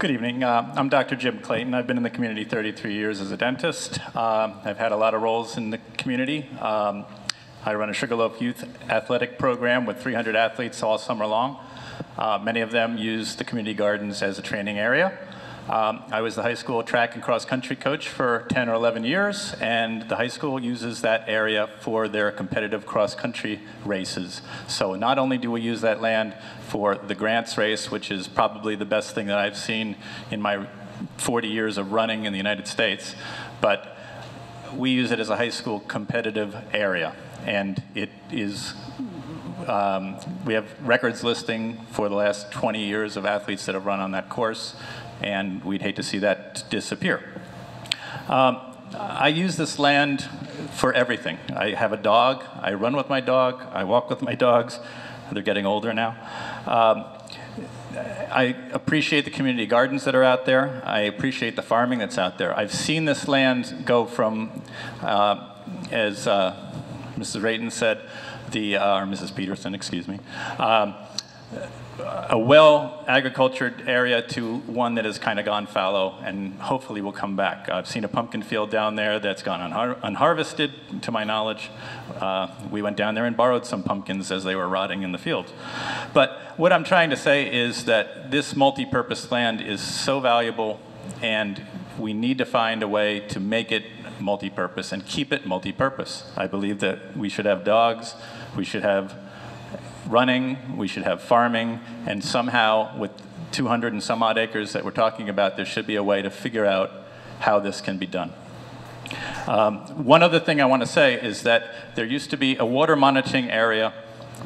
Good evening. Uh, I'm Dr. Jim Clayton. I've been in the community 33 years as a dentist. Uh, I've had a lot of roles in the community. Um, I run a Sugarloaf Youth Athletic Program with 300 athletes all summer long. Uh, many of them use the community gardens as a training area. Um, I was the high school track and cross country coach for 10 or 11 years, and the high school uses that area for their competitive cross country races. So not only do we use that land for the grants race, which is probably the best thing that I've seen in my 40 years of running in the United States, but we use it as a high school competitive area. And it is um, we have records listing for the last 20 years of athletes that have run on that course and we'd hate to see that disappear. Um, I use this land for everything. I have a dog, I run with my dog, I walk with my dogs. They're getting older now. Um, I appreciate the community gardens that are out there. I appreciate the farming that's out there. I've seen this land go from, uh, as uh, Mrs. Rayton said, the, uh, or Mrs. Peterson, excuse me, um, a well agricultured area to one that has kind of gone fallow and hopefully will come back. I've seen a pumpkin field down there that's gone unhar unharvested, to my knowledge. Uh, we went down there and borrowed some pumpkins as they were rotting in the field. But what I'm trying to say is that this multi-purpose land is so valuable and we need to find a way to make it multi-purpose and keep it multi-purpose. I believe that we should have dogs, we should have running, we should have farming, and somehow with 200 and some odd acres that we're talking about, there should be a way to figure out how this can be done. Um, one other thing I want to say is that there used to be a water monitoring area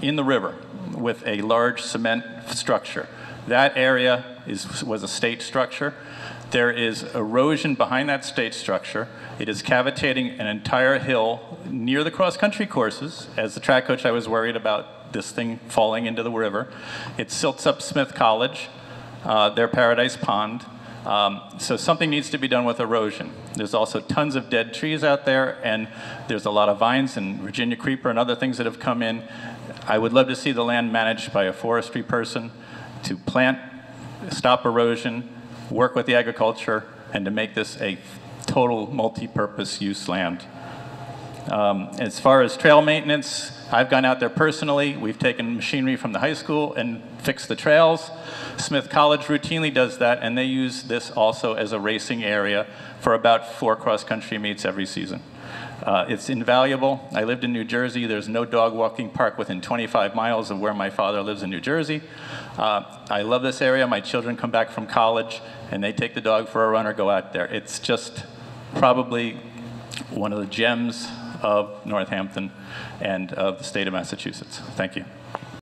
in the river with a large cement structure. That area is, was a state structure. There is erosion behind that state structure. It is cavitating an entire hill near the cross-country courses. As the track coach, I was worried about this thing falling into the river. It silts up Smith College, uh, their Paradise Pond. Um, so something needs to be done with erosion. There's also tons of dead trees out there, and there's a lot of vines and Virginia creeper and other things that have come in. I would love to see the land managed by a forestry person to plant, stop erosion, work with the agriculture, and to make this a total multi-purpose use land. Um, as far as trail maintenance, I've gone out there personally. We've taken machinery from the high school and fixed the trails. Smith College routinely does that, and they use this also as a racing area for about four cross-country meets every season. Uh, it's invaluable. I lived in New Jersey. There's no dog walking park within 25 miles of where my father lives in New Jersey. Uh, I love this area. My children come back from college, and they take the dog for a run or go out there. It's just probably one of the gems of Northampton and of the state of Massachusetts. Thank you.